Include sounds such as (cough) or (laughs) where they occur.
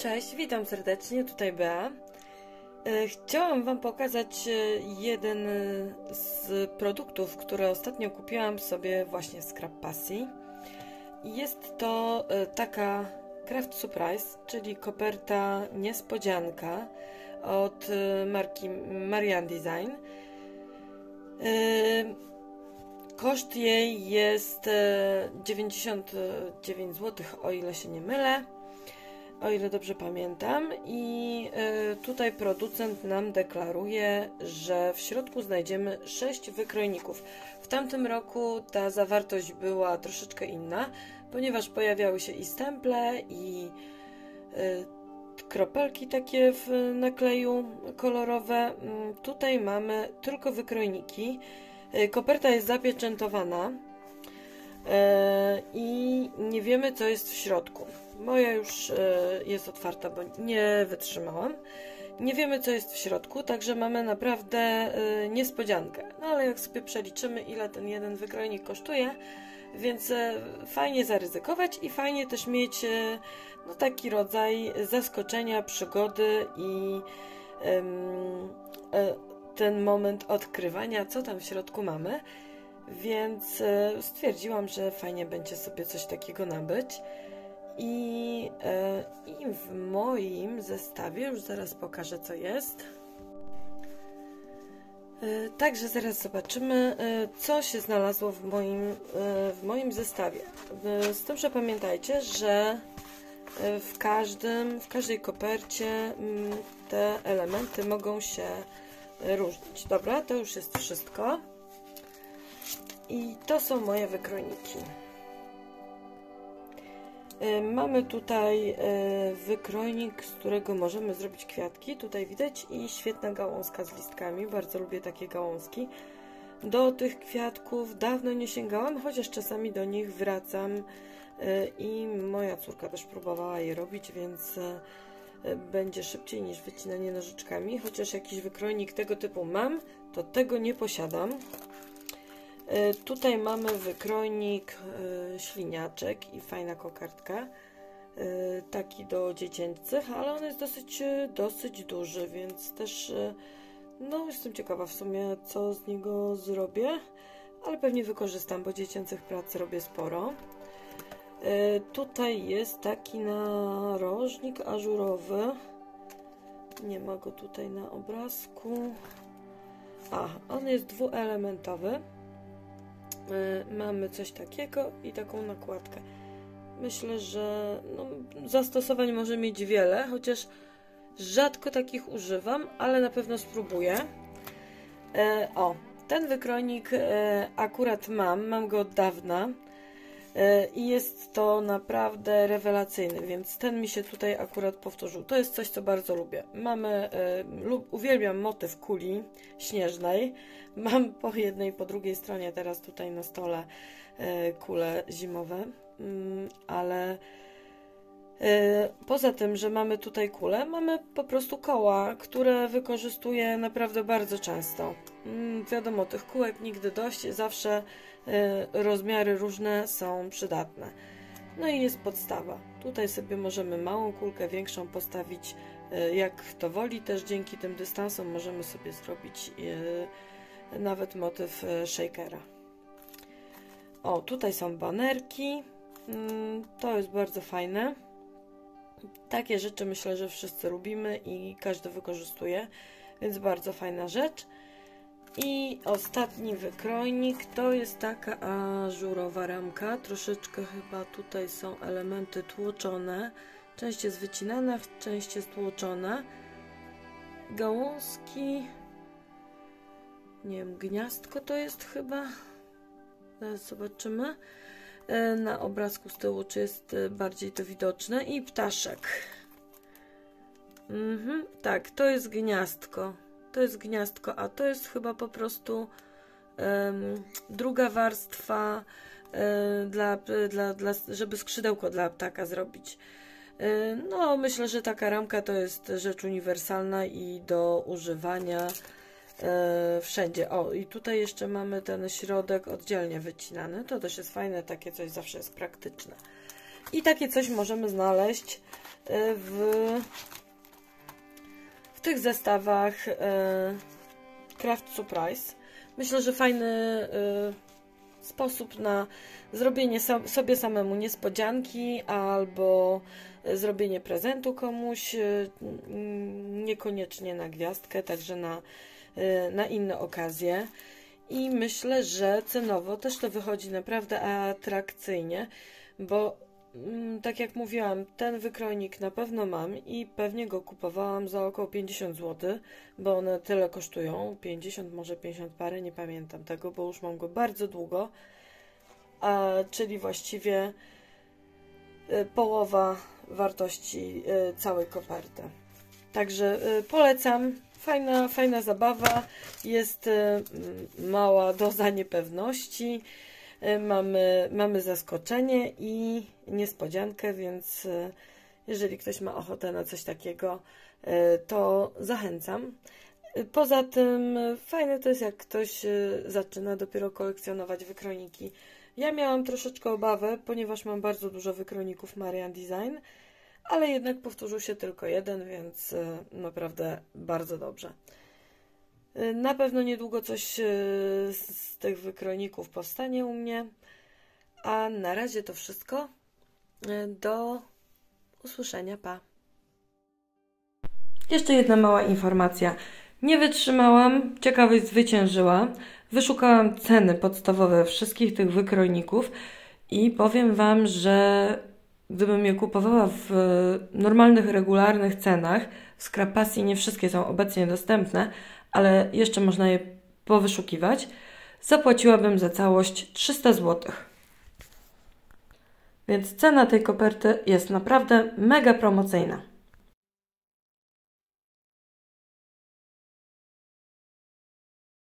Cześć, witam serdecznie, tutaj Bea. E, chciałam Wam pokazać e, jeden e, z produktów, które ostatnio kupiłam sobie właśnie z Crab Passi. Jest to taka Craft Surprise, czyli koperta niespodzianka od marki Marian Design. Koszt jej jest 99 zł, o ile się nie mylę o ile dobrze pamiętam. I y, tutaj producent nam deklaruje, że w środku znajdziemy 6 wykrojników. W tamtym roku ta zawartość była troszeczkę inna, ponieważ pojawiały się i stemple, i y, kropelki takie w nakleju kolorowe. Mm, tutaj mamy tylko wykrojniki. Y, koperta jest zapieczętowana i nie wiemy, co jest w środku. Moja już e, jest otwarta, bo nie wytrzymałam. Nie wiemy, co jest w środku, także mamy naprawdę e, niespodziankę. No ale jak sobie przeliczymy, ile ten jeden wykrojnik kosztuje, więc e, fajnie zaryzykować i fajnie też mieć no, taki rodzaj zaskoczenia, przygody i ten moment odkrywania, co tam w środku mamy. Więc stwierdziłam, że fajnie będzie sobie coś takiego nabyć. I, e, I w moim zestawie, już zaraz pokażę co jest. E, także zaraz zobaczymy, e, co się znalazło w moim, w moim zestawie. Z tym, że pamiętajcie, że w, każdym, w każdej kopercie mm, te elementy mogą się różnić. Dobra, to już jest wszystko. I to są moje wykrojniki. E, mamy tutaj e, wykrojnik, z którego możemy zrobić kwiatki. Tutaj widać i świetna gałązka z listkami. Bardzo lubię takie gałązki. Do tych kwiatków dawno nie sięgałam, chociaż czasami do nich wracam e, i moja córka też próbowała je robić, więc będzie szybciej niż wycinanie nożyczkami. Chociaż jakiś wykrojnik tego typu mam, to tego nie posiadam. E, tutaj mamy wykrojnik e, śliniaczek i fajna kokardka. E, taki do dziecięcych, ale on jest dosyć, dosyć duży, więc też no jestem ciekawa w sumie co z niego zrobię, ale pewnie wykorzystam, bo dziecięcych prac robię sporo. Tutaj jest taki narożnik ażurowy. Nie ma go tutaj na obrazku. A, on jest dwuelementowy. Y, mamy coś takiego i taką nakładkę. Myślę, że no, zastosowań może mieć wiele, chociaż rzadko takich używam, ale na pewno spróbuję. E, o, ten wykrojnik e, akurat mam, mam go od dawna e, i jest to naprawdę rewelacyjny, więc ten mi się tutaj akurat powtórzył. To jest coś, co bardzo lubię. Mamy, e, lub, uwielbiam motyw kuli śnieżnej, (laughs) Mam po jednej i po drugiej stronie teraz tutaj na stole e, kule zimowe, mm, ale e, poza tym, że mamy tutaj kule, mamy po prostu koła, które wykorzystuję naprawdę bardzo często. Mm, wiadomo, tych kółek nigdy dość, zawsze e, rozmiary różne są przydatne. No i jest podstawa. Tutaj sobie możemy małą kulkę, większą postawić jak to woli. Też dzięki tym dystansom możemy sobie zrobić nawet motyw shakera. O, tutaj są banerki. Mm, to jest bardzo fajne. Takie rzeczy myślę, że wszyscy lubimy i każdy wykorzystuje, więc bardzo fajna rzecz. I ostatni wykrojnik to jest taka ażurowa ramka. Troszeczkę chyba tutaj są elementy tłoczone. Część jest wycinana, część jest tłoczona. Gałązki nie wiem, gniazdko to jest chyba. Zaraz zobaczymy na obrazku z tyłu, czy jest e, bardziej to widoczne. I ptaszek. Mhm, tak, to jest gniazdko. To jest gniazdko, a to jest chyba po prostu um, druga warstwa um, dla, dla, dla, żeby skrzydełko dla ptaka zrobić. No, myślę, że taka ramka to jest rzecz uniwersalna i do używania e, wszędzie. O, i tutaj jeszcze mamy ten środek oddzielnie wycinany. To też jest fajne, takie coś zawsze jest praktyczne. I takie coś możemy znaleźć w, w tych zestawach Craft Surprise. Myślę, że fajny sposób na zrobienie sobie samemu niespodzianki albo zrobienie prezentu komuś, y, niekoniecznie na gwiazdkę, także na, y, na inne okazje. I myślę, że cenowo też to wychodzi naprawdę atrakcyjnie, bo tak jak mówiłam, ten wykrojnik na pewno mam i pewnie go kupowałam za około 50 zł, bo one tyle kosztują, 50, może 50 parę, nie pamiętam tego, bo już mam go bardzo długo, a, czyli właściwie y, połowa wartości y, całej koperty. Także y, polecam. Fajna, fajna zabawa. Jest mała doza niepewności. Mamy, mamy zaskoczenie i niespodziankę, więc jeżeli ktoś ma ochotę na coś takiego, to zachęcam. Poza tym fajne to jest, jak ktoś zaczyna dopiero kolekcjonować wykrojniki ja miałam troszeczkę obawę, ponieważ mam bardzo dużo wykroników Marian Design, ale jednak powtórzył się tylko jeden, więc e, naprawdę bardzo dobrze. E, na pewno niedługo coś e, z tych wykroników powstanie u mnie. A na razie to wszystko. Do usłyszenia. Pa. Jeszcze jedna mała informacja. Nie wytrzymałam, ciekawość zwyciężyła. Wyszukałam ceny podstawowe wszystkich tych wykrojników i powiem Wam, że gdybym je kupowała w normalnych, regularnych cenach, w Scrapassi nie wszystkie są obecnie dostępne, ale jeszcze można je powyszukiwać, zapłaciłabym za całość 300 zł. Więc cena tej koperty jest naprawdę mega promocyjna.